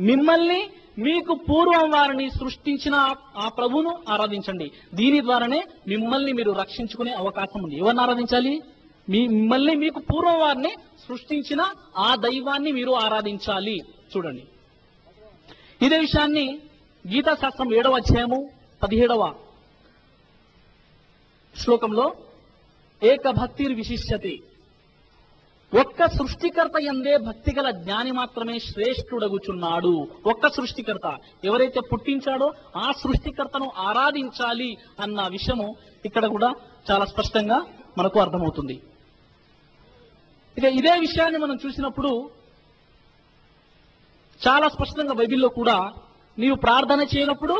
మిమ్మల్ని మీకు పూర్వం వారిని సృష్టించిన ఆ ప్రభును ఆరాధించండి. దీని ద్వారానే మిమ్మల్ని మీరు రక్షించుకునే అవకాశం ఉంది. ఎవరిని ఆరాధించాలి? మీ మిమ్మల్ని మీకు పూర్వం వారిని సృష్టించిన ఆ దైవాన్ని మీరు ఆరాధించాలి. చూడండి. ఇదే విషయాన్ని గీతాశాస్త్రం ఏడవ అధ్యాయము పదిహేడవ శ్లోకంలో ఏక భక్తిర్ విశిష్యతే ఒక్క సృష్టికర్త ఎందే భక్తి గల జ్ఞాని మాత్రమే శ్రేష్ఠుడగుచున్నాడు. ఒక్క సృష్టికర్త ఎవరైతే పుట్టించాడో ఆ సృష్టికర్తను ఆరాధించాలి అన్న విషయము ఇక్కడ కూడా చాలా స్పష్టంగా మనకు అర్థమవుతుంది. ఇక ఇదే విషయాన్ని మనం చూసినప్పుడు చాలా స్పష్టంగా బైబిల్లో కూడా నీవు ప్రార్థన చేయనప్పుడు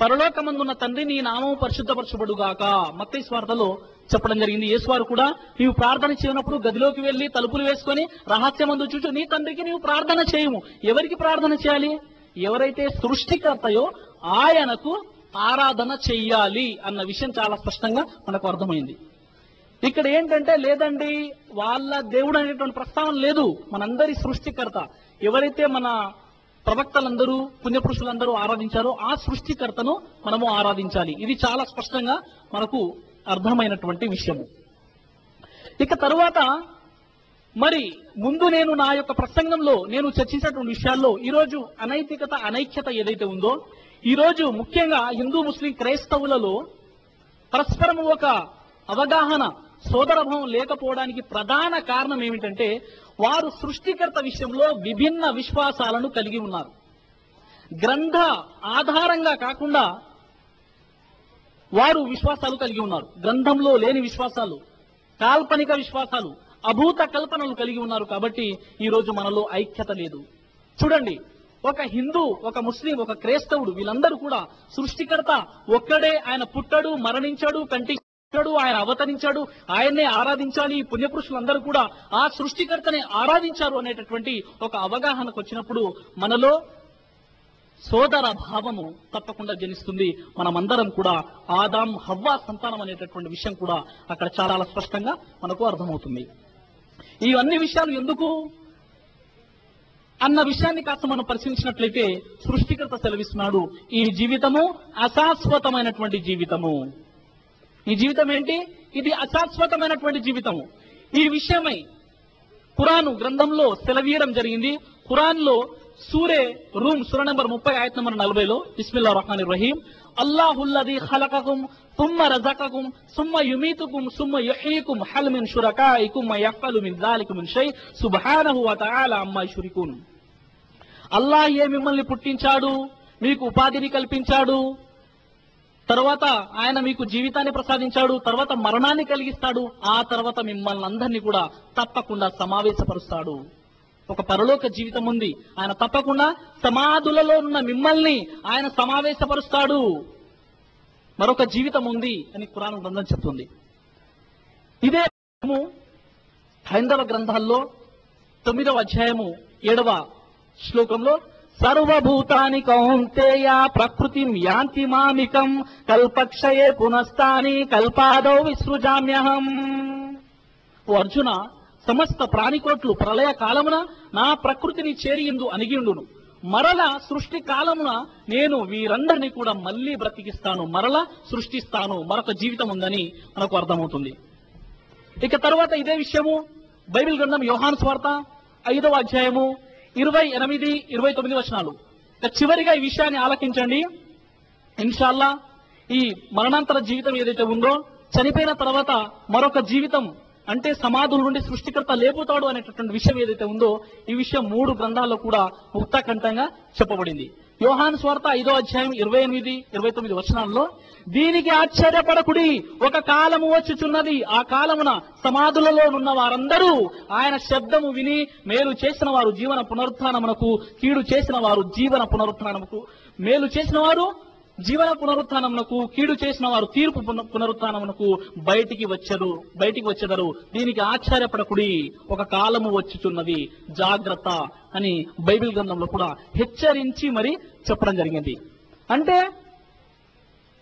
పరలోకమందున్న తండ్రి నీ నామము పరిశుద్ధపరచబడుగాక. మత్తై స్వార్థలో చెప్పడం జరిగింది. యేసువారు కూడా నీవు ప్రార్థన చేయనప్పుడు గదిలోకి వెళ్ళి తలుపులు వేసుకొని రహస్యమందు చూచు. నీ తండ్రికి నీవు ప్రార్థన చేయము. ఎవరికి ప్రార్థన చేయాలి? ఎవరైతే సృష్టికర్తయో ఆయనకు ఆరాధన చెయ్యాలి అన్న విషయం చాలా స్పష్టంగా మనకు అర్థమైంది. ఇక్కడ ఏంటంటే లేదండి వాళ్ళ దేవుడు అనేటువంటి ప్రస్తావన లేదు. మనందరి సృష్టికర్త. ఎవరైతే మన ప్రవక్తలందరూ పుణ్యపురుషులందరూ ఆరాధించారో ఆ సృష్టికర్తను మనము ఆరాధించాలి. ఇది చాలా స్పష్టంగా మనకు అర్థమైనటువంటి విషయము. ఇక తరువాత మరి ముందు నేను నా యొక్క ప్రసంగంలో నేను చర్చించినటువంటి విషయాల్లో ఈరోజు అనైతికత అనైక్యత ఏదైతే ఉందో ఈరోజు ముఖ్యంగా హిందూ ముస్లిం క్రైస్తవులలో పరస్పరం ఒక అవగాహన సోదరభావం లేకపోవడానికి ప్రధాన కారణం ఏమిటంటే వారు సృష్టికర్త విషయంలో విభిన్న విశ్వాసాలను కలిగి ఉన్నారు. గ్రంథ ఆధారంగా కాకుండా వారు విశ్వాసాలు కలిగి ఉన్నారు. గ్రంథంలో లేని విశ్వాసాలు కాల్పనిక విశ్వాసాలు అభూత కల్పనలు కలిగి ఉన్నారు కాబట్టి ఈ రోజు మనలో ఐక్యత లేదు. చూడండి ఒక హిందూ ఒక ముస్లిం ఒక క్రైస్తవుడు వీళ్ళందరూ కూడా సృష్టికర్త ఒక్కడే. ఆయన పుట్టడు మరణించాడు కంటి ఆయన అవతరించాడు ఆయన్నే ఆరాధించాలి. ఈ పుణ్యపురుషులందరూ కూడా ఆ సృష్టికర్తని ఆరాధించారు అనేటటువంటి ఒక అవగాహనకు వచ్చినప్పుడు మనలో సోదర భావము తప్పకుండా జనిస్తుంది. మనమందరం కూడా ఆదాం హవ్వా సంతానం అనేటటువంటి విషయం కూడా అక్కడ చాలా స్పష్టంగా మనకు అర్థమవుతుంది. ఈ అన్ని విషయాలు ఎందుకు? అన్న విషయాన్ని కాస్త మనం పరిశీలించినట్లయితే సృష్టికర్త సెలవిస్తున్నాడు. ఈ జీవితము అశాశ్వతమైనటువంటి జీవితము. ఈ జీవితం ఏంటి? ఇది అశాశ్వతమైనటువంటి జీవితము. ఈ విషయమై ఖురాను గ్రంథంలో సెలవీయడం జరిగింది. ఖురాన్లో సూరే రూమ్ సూర నెంబర్ ముప్పై ఆయత నెంబర్ నలభైలో ఇస్మిల్లా రహమాన్ రహీం. అల్లాహుల్లది ఖలకకుం తుమ్మ రజకకుం సుమ్మ యుమీతుకుం సుమ్మ యహీకుం హల్ మిన్ షురకాయికుం మ యఫ్అలు మిన్ జాలిక మిన్ షై సుబ్హానహు వ తఆలా అమ్మా అల్లాహ్ ఏ మిమ్మల్ని పుట్టించాడు? మీకు ఉపాధిని కల్పించాడు? తర్వాత ఆయన మీకు జీవితాన్ని ప్రసాదించాడు తర్వాత మరణాన్ని కలిగిస్తాడు ఆ తర్వాత మిమ్మల్ని అందరినీ కూడా తప్పకుండా సమావేశపరుస్తాడు. ఒక పరలోక జీవితం ఉంది. ఆయన తప్పకుండా సమాధులలో ఉన్న మిమ్మల్ని ఆయన సమావేశపరుస్తాడు. మరొక జీవితం ఉంది అని పురాణ గ్రంథం చెప్తుంది. ఇదే హైందవ గ్రంథాల్లో తొమ్మిదవ అధ్యాయము ఏడవ శ్లోకంలో సర్వభూతాని కౌంతేయ ప్రకృతి యాంతి మామికం కల్పక్షయే పునస్తాని కల్పాదౌ విసృజామ్యహం. ఓ అర్జున సమస్త ప్రాణికోట్లు ప్రళయ కాలమున నా ప్రకృతిని చేరియందు అణిగిండును మరల సృష్టి కాలమున నేను వీరందరినీ కూడా మళ్ళీ బ్రతికిస్తాను. మరల సృష్టిస్తాను. మరొక జీవితం ఉందని మనకు అర్థమవుతుంది. ఇక తర్వాత ఇదే విషయము. బైబిల్ గ్రంథం యోహాన్ స్వార్త ఐదవ అధ్యాయము ఇరవై ఎనిమిది ఇరవై తొమ్మిది వచనాలు. ఇక చివరిగా ఈ విషయాన్ని ఆలకించండి. ఇన్షాల్లా ఈ మరణాంతర జీవితం ఏదైతే ఉందో చనిపోయిన తర్వాత మరొక జీవితం అంటే సమాధుల నుండి సృష్టికర్త లేపుతాడు అనేటటువంటి విషయం ఏదైతే ఉందో ఈ విషయం మూడు గ్రంథాల్లో కూడా ముక్తాకంఠంగా చెప్పబడింది. యోహాన్ స్వార్త ఐదో అధ్యాయం ఇరవై ఎనిమిది ఇరవై తొమ్మిది వచనాల్లో దీనికి ఆశ్చర్యపడకుడి ఒక కాలము వచ్చుచున్నది. ఆ కాలమున సమాధులలో ఉన్న వారందరూ ఆయన శబ్దము విని మేలు చేసిన వారు జీవన పునరుత్నమునకు కీడు చేసిన వారు జీవన పునరుత్నమునకు మేలు చేసిన వారు జీవన పునరుత్నమునకు కీడు చేసిన వారు తీర్పు పున- పునరుత్నమునకు బయటికి వచ్చరు బయటికి వచ్చెదరు. దీనికి ఆశ్చర్యపడకుడి ఒక కాలము వచ్చుచున్నది. జాగ్రత్త అని బైబిల్ గ్రంథంలో కూడా హెచ్చరించి మరి చెప్పడం జరిగింది. అంటే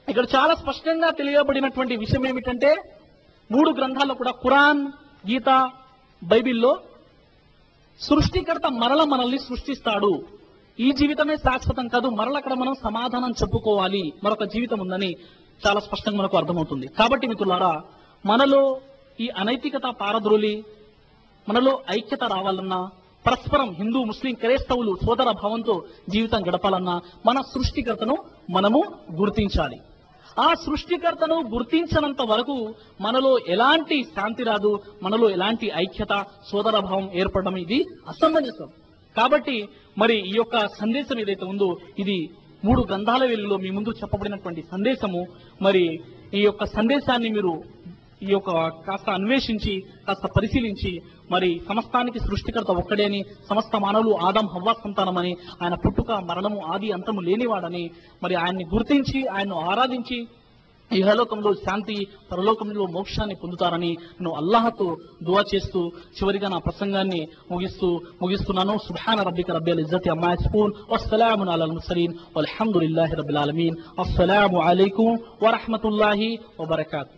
ఇక్కడ చాలా స్పష్టంగా తెలియబడినటువంటి విషయం ఏమిటంటే మూడు గ్రంథాల్లో కూడా ఖురాన్ గీత బైబిల్లో సృష్టికర్త మరల మనల్ని సృష్టిస్తాడు. ఈ జీవితమే శాశ్వతం కాదు మరల అక్కడ మనం సమాధానం చెప్పుకోవాలి. మరొక జీవితం ఉందని చాలా స్పష్టంగా మనకు అర్థమవుతుంది. కాబట్టి మిత్రులారా మనలో ఈ అనైతికత పారద్రోలి మనలో ఐక్యత రావాలన్నా పరస్పరం హిందూ ముస్లిం క్రైస్తవులు సోదర భావంతో జీవితం గడపాలన్నా మన సృష్టికర్తను మనము గుర్తించాలి. ఆ సృష్టికర్తను గుర్తించినంత వరకు మనలో ఎలాంటి శాంతి రాదు మనలో ఎలాంటి ఐక్యత సోదర భావం ఏర్పడడం ఇది అసమంజసం. కాబట్టి మరి ఈ యొక్క సందేశం ఏదైతే ఉందో ఇది మూడు గ్రంథాల వెలుగులో మీ ముందు చెప్పబడినటువంటి సందేశము. మరి ఈ యొక్క సందేశాన్ని మీరు ఈ యొక్క కాస్త అన్వేషించి కాస్త పరిశీలించి మరి సమస్తానికి సృష్టికర్త ఒక్కడే అని సమస్త మానవులు ఆదం హవ్వ సంతానమని ఆయన పుట్టుక మరణము ఆది అంతము లేనివాడని మరి ఆయన్ని గుర్తించి ఆయన్ను ఆరాధించి ఇహలోకంలో శాంతి పరలోకంలో మోక్షాన్ని పొందుతారని నేను అల్లాహతో దువా చేస్తూ చివరిగా నా ప్రసంగాన్ని ముగిస్తూ ముగిస్తున్నాను సుబ్హాన రబ్బిక రబ్బిల్ ఇజ్జతి అమ్మా యస్ఫూన్ వస్సలాము అలల్ ముర్సలీన్ వల్హమ్దులిల్లాహి రబ్బిల్ ఆలమీన్ అస్సలాము అలైకుం వరహ్మతుల్లాహి వబరకాతు